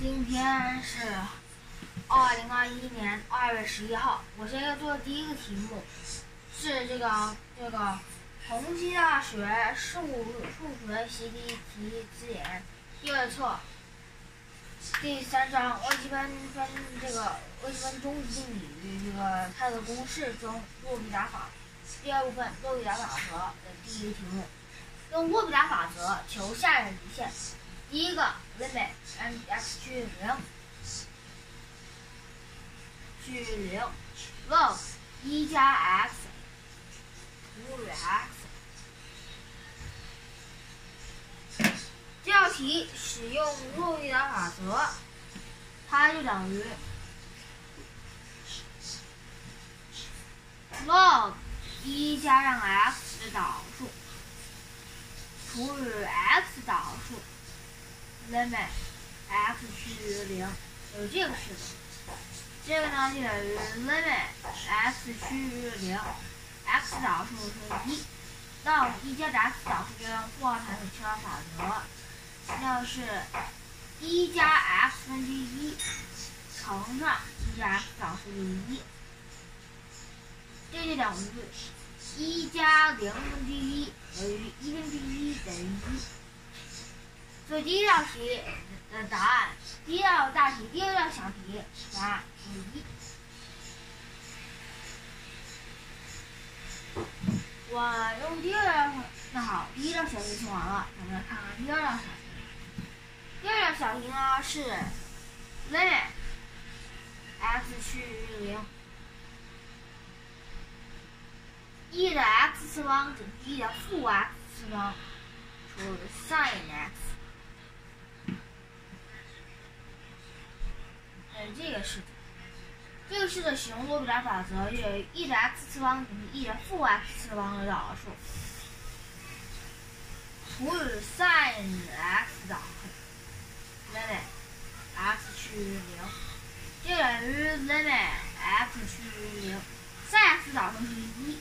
今天是二零二一年二月十一号。我现在做的第一个题目是这个这个同济大学数数学习题题字典第二册第三章微积分分这个微积分中极定理这个它的公式中洛必达法第二部分洛必达法则的第一个题目，用洛必达法则求下列极限。第一个 limit x 趋于零，趋于零，log 一加 x 除以 x。这道题使用洛必达法则，它就等于 log 一加上 x 的导数除以 x 导数。Limit x 趋于零，有这个式子。这个呢就等于 limit x 趋于零，x 导数是一。那我一加 x 导数就用负号函数求导法则，那是一加 x 分之一乘上一加 x 导数就是一，这就等于一加零分之一等于一分之一等于一。这第一道题的答案，第一道大题，第二道小题答案是一。我用第二道，那好，第一道小题做完了，咱们来看看第二道小题。第二道小题呢是，ln x 趋于零，e 的 x 次方等于 e 的负 x 次方除以 sin x。这个式子，这个式子使用洛必达法则，就有 e 的 x 次方等于 e 的负 x 次方的导数。除以 sin x 导数，lim x 趋于零，就等于 lim x 趋于零，sin x 导数是一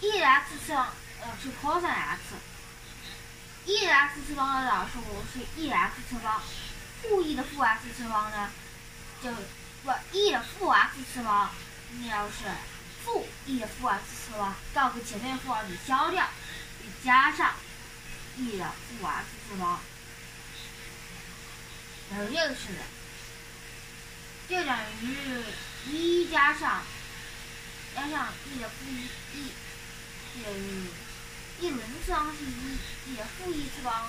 ，e 的 x 次方呃是 cos x，e 的 x 次方的导数是 e 的 x 次方，负 e 的负 x 次方呢？就不 e 的负 x 次方，那要是负 e 的负 x 次方，倒给前面的负 x 消掉，再加上 e 的负 x 次方，然后这个式子，就等于一加上加上 e 的负一 e，等于一零次方是一，e 的负一次方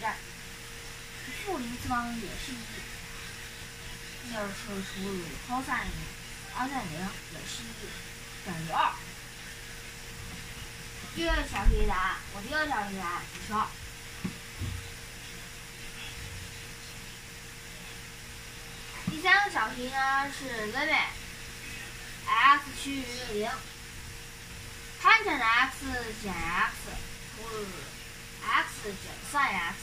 是负零次方也是一。要是除以 cos 零，二等零也是一等于二。第二个小题答案，我第二个小题答案是二。第三个小题呢是 limit x 趋于零，tan x 减 x 除以 x 减 sin x，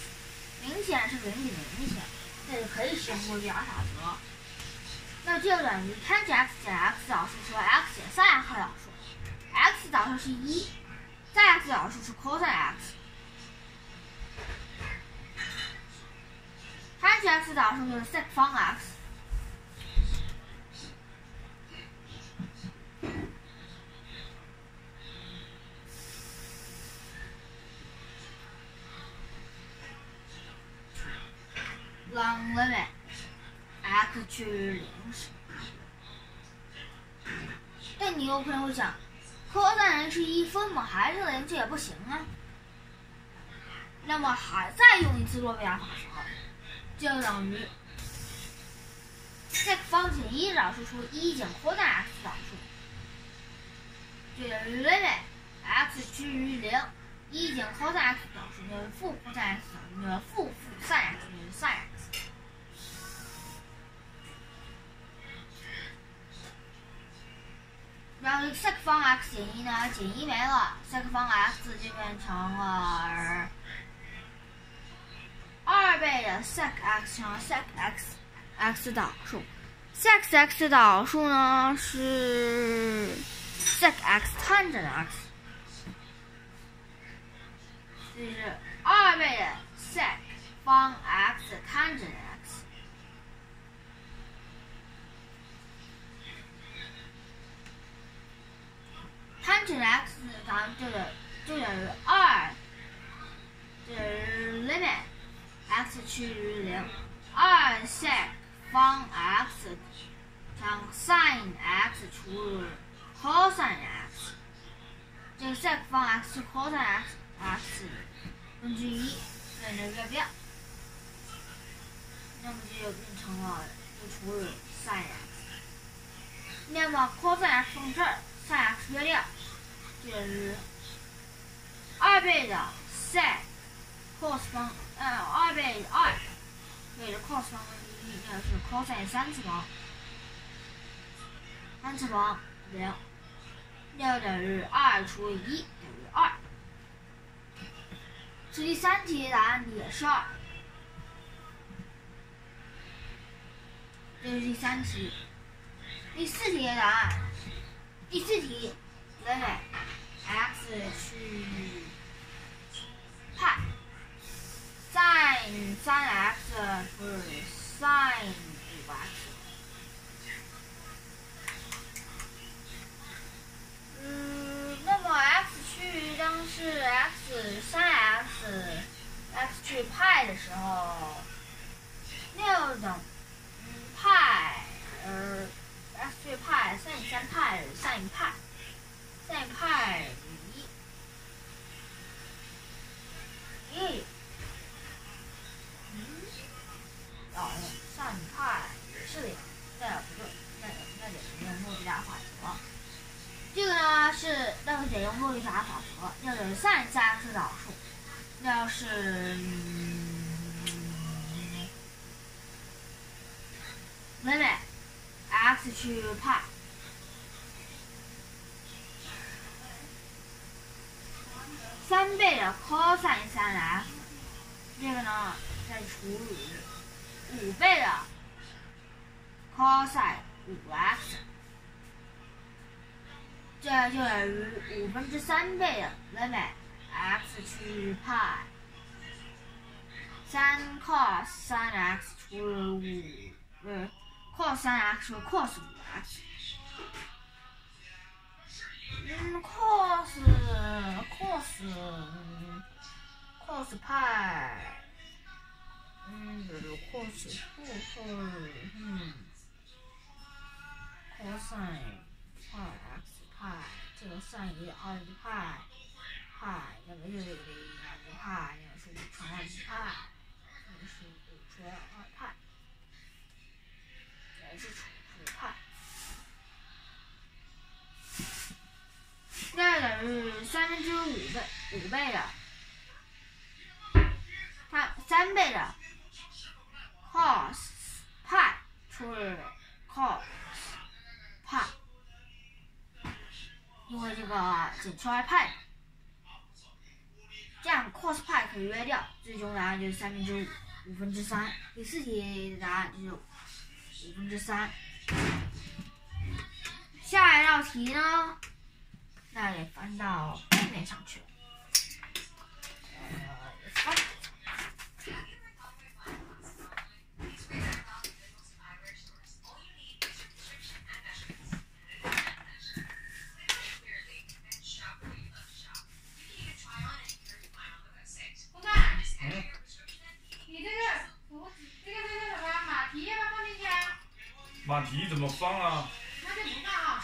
明显是零比零线，这就可以使用洛必达法则。那就等于 tan x 减 x 导数除 x 减 sin x 导数，x 导数是一，sin x 导数是 cos x，tan x 导数就是 sec 方 x，让 limit。x 趋于零时，但你有可能会想，cos 零是一分母还是零，这也不行啊。那么还再用一次洛必达法则，就等于 sec 方减一导数除一减 cos x 导数，就等于 limit x 趋于零，一减 cos x 导数就是负 cos x 导数就是负负 sin x 就是 sin x。然后 sec 方 x 减一呢，减一没了，sec 方 x 就变成了二倍的 sec x 乘 sec x x 导数，sec x 导数呢是 sec x tan x，就是二倍的 sec 方 x tan x，就等就等于二，就是 limit x 趋于零，二 sec 方 x 乘 sin x 除以 cos x，这个 sec 方 x cos x x 分之一，那就约变，那么就变成了就除以 sin x，那么 cos x 从这儿 sin x 约掉，等于二倍的 sec cos 方，呃，二倍二倍的 cos 方分之一，那就是 cos 三次方。三次方零，六等于二除以一等于二。这第三题答案也是二。这是第三题。第四题的答案，第四题嘿嘿 x 趋派 sin 三 x 是 sin 五 x。嗯，那么 x 趋于当是 x 三 x，x 趋派的时候，六等派，呃，x 趋派 sin 三派 sin 派，sin 派一，一，嗯，哦，sin 派也是零，那不对，那那得是用莫比亚法则。这个呢是那个得用莫里法法则，那就是 sin 三 x 导数，那是嗯 limit x 趋于派三倍的 cos 三 x，这个呢再除以五倍的 cos 五 x。这就等于五分之三倍的 limit x 趋于派三 cos 三 x 除以五嗯，cosx，cos 五 x。嗯，cos cos cos 派，嗯，cos 负负嗯，cos 派 x。派这个 sin 一二一派，派那个又有一派，那个是二一派，那个是五除以二还，是除除派，那等于三分之五倍五倍的，它三倍的 cos 派除以 cos 派。因为这个减去二派，这样 cos 派可以约掉，最终答案就是三分之五，五分之三。第四题的答案就是五分之三。下一道题呢，那得翻到背面上去了。马蹄怎么放啊？那就不放啊。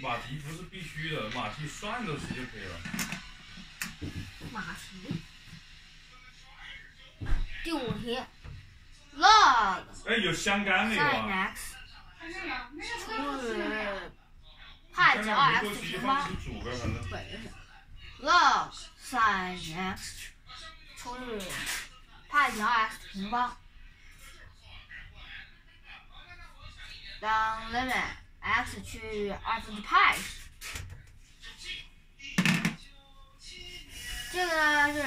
马蹄不是必须的，马蹄涮着吃就可以了。马蹄。第五题，log 哎，有香干那个 sin 吗？x 除以派减二 x 平方。log sin x 除以派减二 x 平方。当 limit x 趋于二分之派时，这个呢是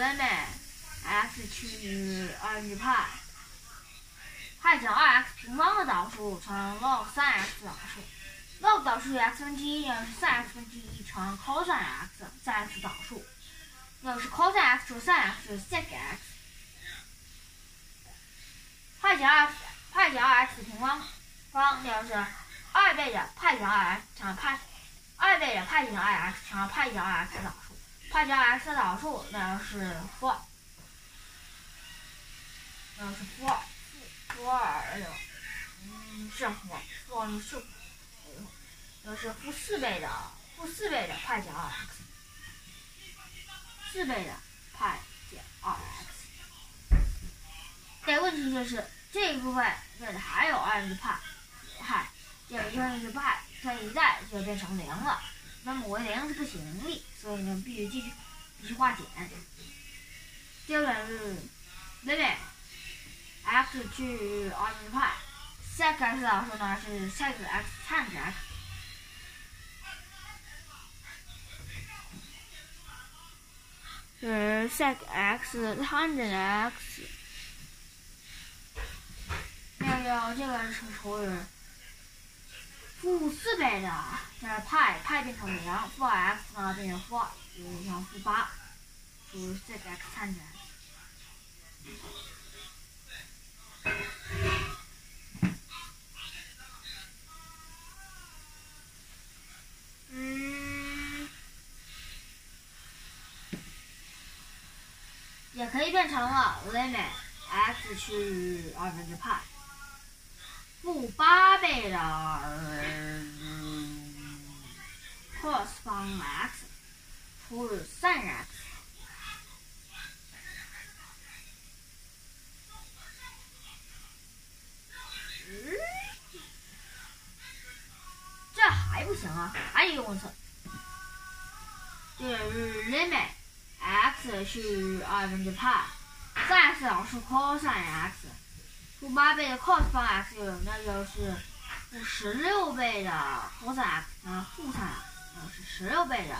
limit x 趋于二分之派，派减二 x 平方的导数乘 log 三 x 导数。log 导数是 x 分之一，那就是 sin x 分之一乘 cos x sin x 导数，那是 cos x 除 sin x 就是 sec x，派减二派减二 x 平方。方就是二倍的派减二 x 乘派二倍的派减 i x 乘派减 i x 导数，派减 i x 的导数那就是负二，那是负二，负二的，嗯，是负，负是负，那是负四倍的，负四倍的派减 i x，四倍的派减 i x。但问题就是这一部分这里还有二分之派，派。这个一分之派，它一带就变成零了。那么我零是不行的，所以呢必须继续必须化简。第二个是 limit x 去二分派，sec x 导数呢是 sec x tan x，是 sec x tan x。那个这个是除以。负四倍的，这派派变成零，负二 x 呢变成负二，就变成负八，除这个 x 看起来。嗯，也可以变成了 limit x 去二分之派。负八倍的 cos 方 x 除以 sin x，这还不行啊，还有一个公式，就是 limit x 是二分之派，sin x 导数 cos x。负八倍的 cos 方 x 有，那就是负十六倍的 cos x，那负 sin x，那是十六倍的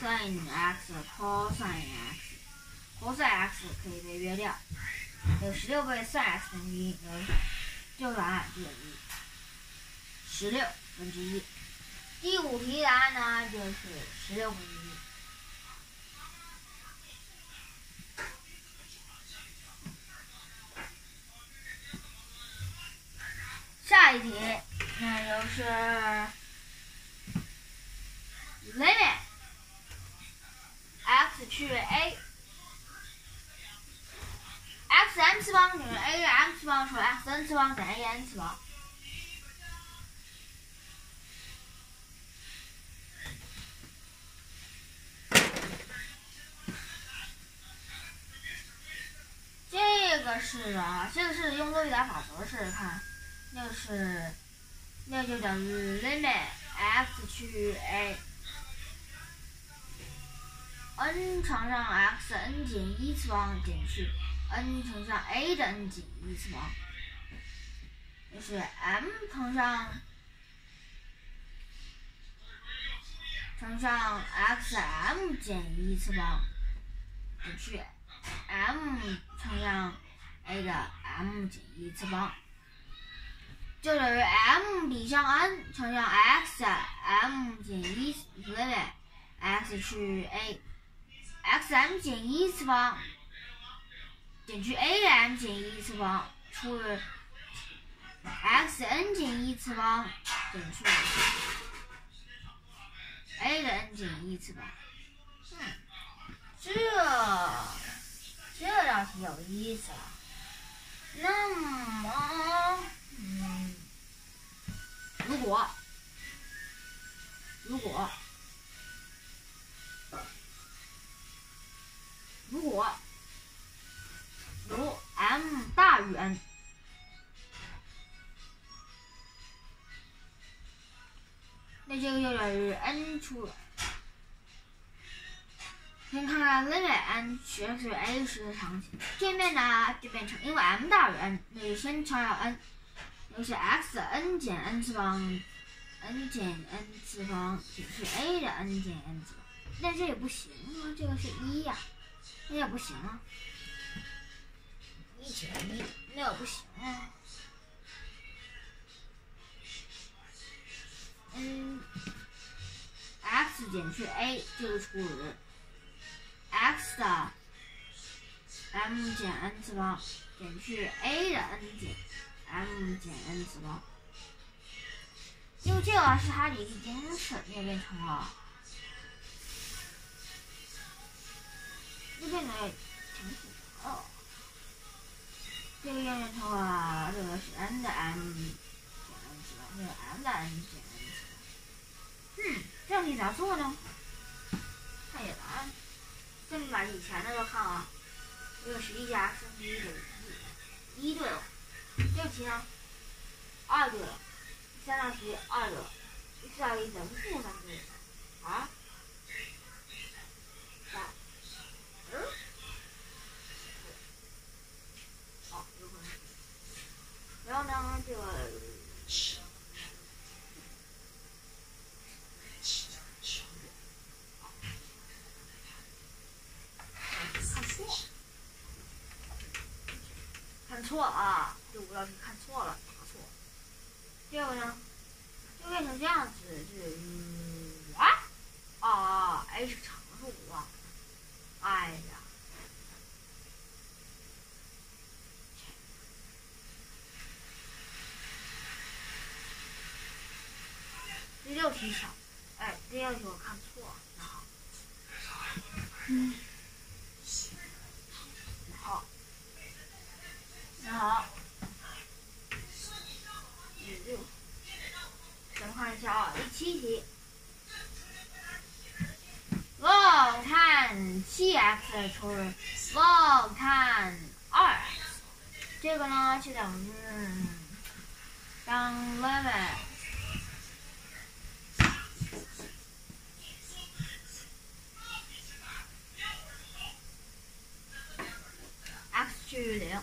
sin x cos x，cos x 可以被约掉，有十六倍 sin x 等于一，就是答案就是十六分之一。第五题答案呢就是十六分之一。下一题，那就是 limit x 去 a，x n 次方等于 a m 次方除以 x n 次方等于 a n 次方。这个是啊，这个是用洛必达法则试试看。那是，那就等于 limit x 去 a，n 乘上 x n 减一次方减去 n 乘上 a 的 n 减一次方，就是 m 乘上乘上 x m 减一次方减去 m 乘上 a 的 m 减一次方。就等于 m 比上 n 乘上 x m 减一不对不对 x 去 a，x m 减一次方减去 a 的 m 减一次方除以 x n 减一次方减去 a 的 n 减一次方。嗯，这这道题有意思了。那么。嗯，如果如果如果如 m 大于 n，那这个就等于 n 除。先看看 limit n 学是 a 时的场景，这面呢就变成因为 m 大于 n，那就先乘上 n。就是 x 的 n 减 n 次方，n 减 n 次方减去 a 的 n 减 n 次方，那这也不行啊，这个是一呀，那也不行啊，一减一，那也不行啊。n x 减去 a 就是除以 x 的 m 减 n 次方减去 a 的 n 减。M 减 n 次方，因为这个是它的一个因式，也变成了，就变得挺复杂了。这个变成了这个是 n 的 m 减 n 次方，这个 m 的 n 减 n 次方。嗯，这题咋做呢？看一眼。这里把以前的都看了，这个是一加 x 分之一等于一，一对了。这个题呢，二对了。三道题二对了，第四道题怎么负三对了？啊？啥？嗯？好，有可能。然后呢，这个。看错啊！这五道题看错了，答错。这个呢，就变成这样子，是啊，啊，a 是常数啊，哎呀，第六题少，哎，第六题我看错了，好，嗯。好，六，咱看一下啊，第七题，log 碳七 x 除以 log 碳二 x，这个呢就等于当 limit x 趋于零。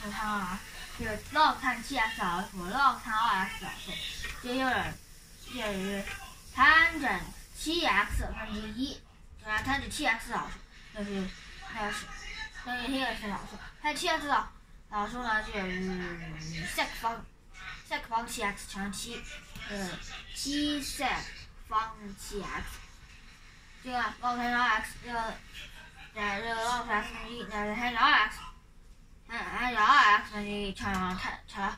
乘上啊，就是 log 碳七 x 导数，log 碳二 x 导数，这就是介于 tangent 七 x 分之一，对吧？tangent 七 x 导数就是那个是等于这个是导数，它七 x 导导数呢就等于 sec 方 sec 方七 x 乘七，呃，七 sec 方七 x，这个 log 碳二 x 这个在这个 log 碳分之一，那是 tangent 二 x。嗯，按照二 x 等于乘上乘乘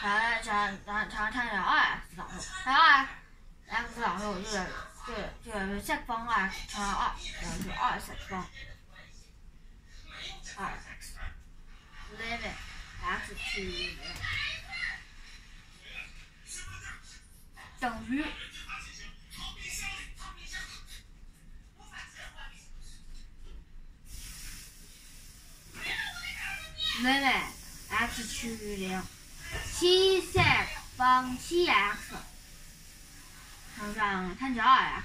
乘乘乘乘乘上二 x 导数，那二 x 导数就是就就是 sec 方二乘二，就是二 x 方二 x，limit x 趋于零长七 x，乘上 tan 角 x。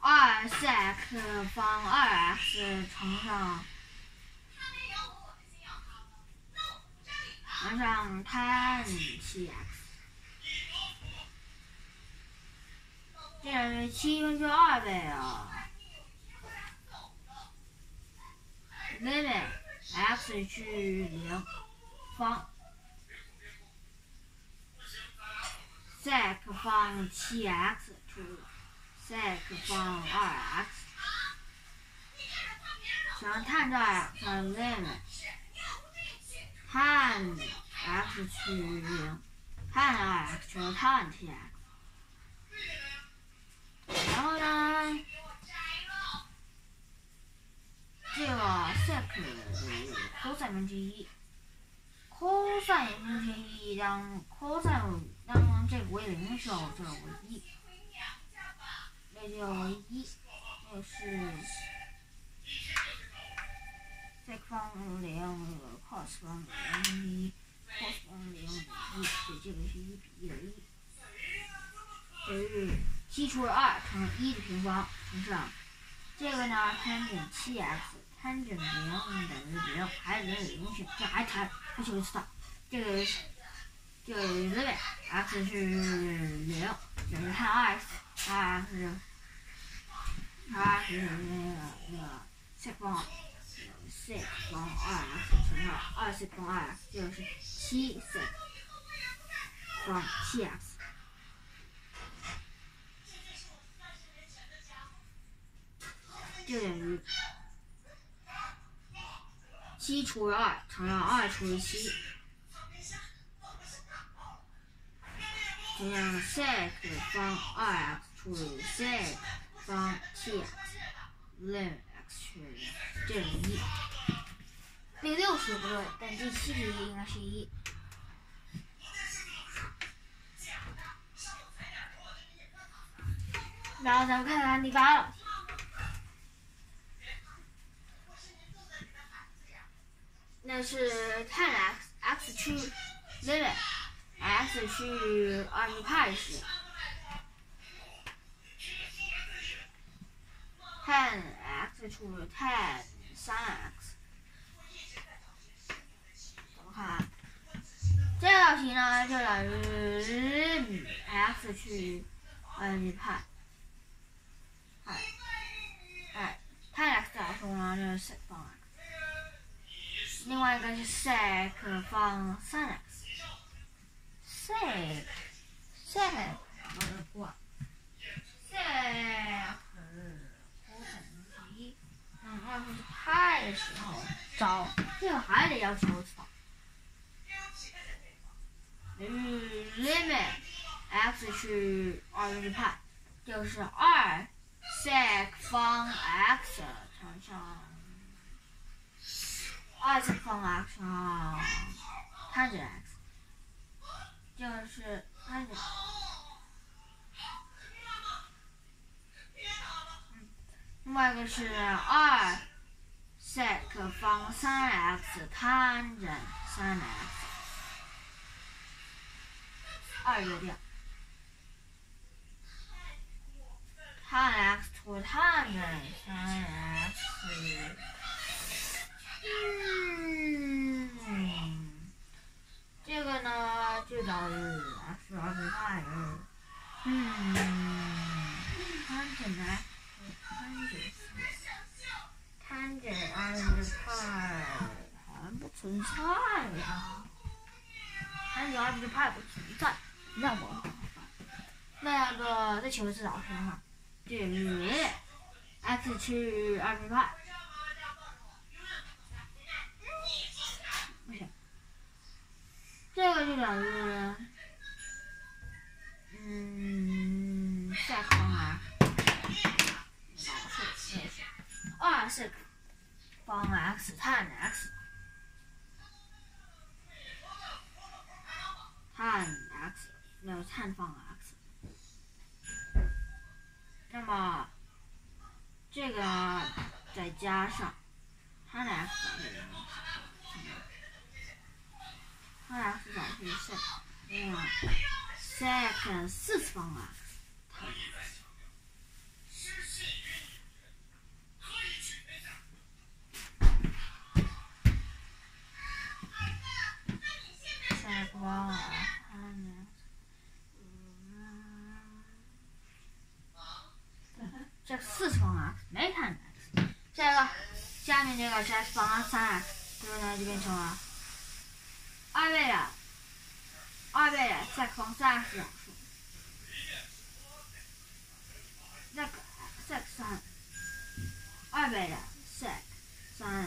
二 sec 方二 x 乘上，乘上 tan 七 x。七分之二倍啊。limit x 趋于零，方 sec 方七 x 除 sec 方二 x，乘 tan 二 x limit。tan x 趋于零，tan 二 x 乘以 tan 七 x，然后呢，这个 sec cos 分之一，cos 分之一当 cos 当这个为零的时候，这个为一，那就为一，就是。sec 方零 cos 方零一，cos 方零一，所以，这个是一比一的一，等于七除以二乘一的平方乘上这个呢，tangent 七 x，tangent 零等于零，还是零有零性，这还谈还求一次道，这个这个这边 x 是零，等于 tan 二 x，二 x 是二 x 是那个那个 sec 方。sec 方二 x 乘上二 sec 方二 x 就是七 sec 方七 x，就等于七除以二乘上二除以七，这样 sec 方二 x 除以 sec 方七 x ln x 确认这是一。第六题不对，但第七题应该是一。然后咱们看看第八道题。那是 tan x x 趋 limit x 趋于二十派时，tan x 除以 tan 三 x。怎么看？这道题呢，就等于 x 趋于二十派。哎，哎，tan x 导数呢，就是 sec 方。另外一个是 sec 方三 x，sec sec 我的过，sec 不等于嗯，二分之派的时候找，这个还得要求一次。嗯，limit x 去二分之派，就是二 sec 方 x 乘上。二次方 x 乘 tan x，就是它的，嗯，另外一个是二 sec 方三 x tan 三 x，二约掉，tan x 除 tan 三 x。嗯，这个呢就等于 x 二分派二。嗯，看起来，看着看着二分之派还不存在呀。看着二分之派不存在，那么那个再求一次导数哈，等于 x 去二分之派。这个就等于，嗯，sec 方 x，导数二 sec 方 x tan x，tan x，那是 tan 方 x，那么这个再加上 tan x。它俩是导数 sec，嗯，sec 四次方啊，它这四次方啊没看下一个，下面这个是 x 方三 x，这个呢就变成了。二倍的，二倍的 sec 方三 x 导数，sec sec 三，二倍的 sec 三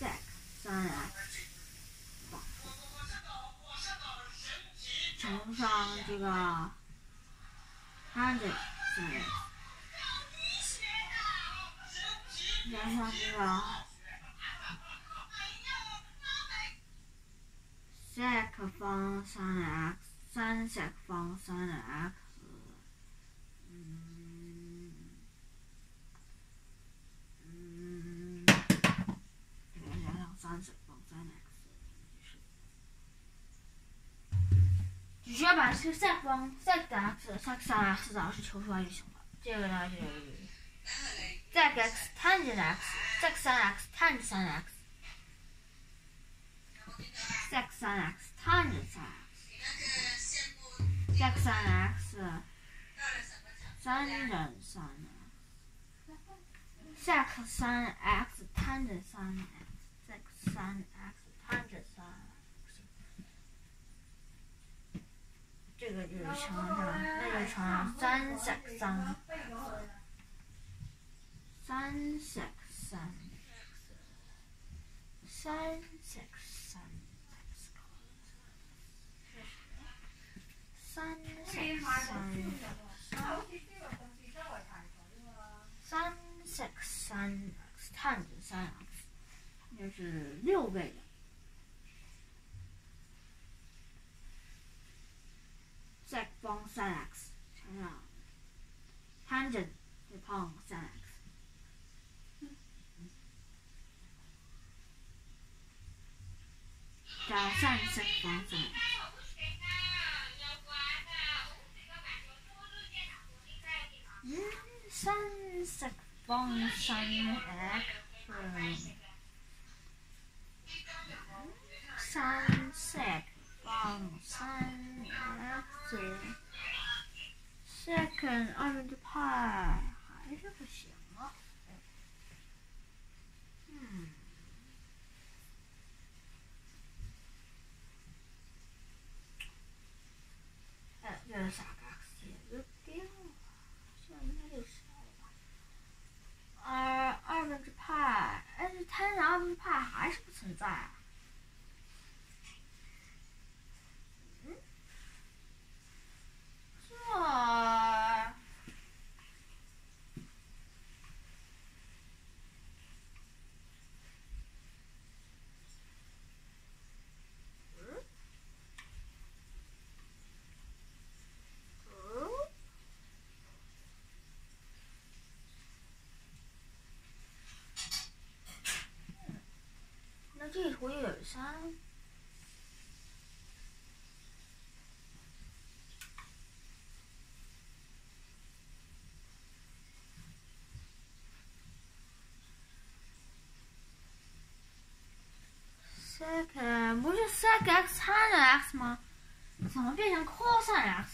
x，sec 三 x 导数，乘上这个 tan 三 x，加上这个。Sec 方三 x，三 sec 方三 x，嗯，嗯，再加上三 sec 方三 x，只需要把这个 sec 方 secx sec 三 x 导数求出来就行了。这个呢就是 sec tanx sec 三 x tan 三 x。Sec 三 x tan 三 x，sec 三 x 三等三 x，sec 三 x tangent 三 x，sec 三 x tangent 三 x，这个就是乘上，那就乘三 x 三，三 sec 三 x，三三 x，三 x 三。三三 x 探子三那是六倍的。sec 三 x 乘上 tangent 对方三 x，加上 sec 方三 x。嗯，三 sec 方三 x，三 sec 方三 x，second 二分之派还是不行啊。嗯，哎，这是啥个 x 又掉了，现在应该就是而二分之派，哎，这摊上二分之派还是不存在？嗯，这。嗯嗯那这图又有三。sec 不是 sec x 掺着 x 吗？怎么变成扩散呀。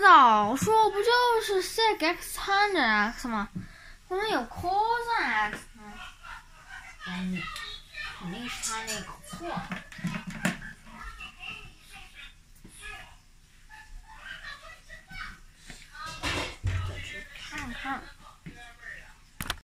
早说不就是 sec x 乘着 x 吗？怎么有 cos x 呢？肯定肯定是他那个错。我去看看。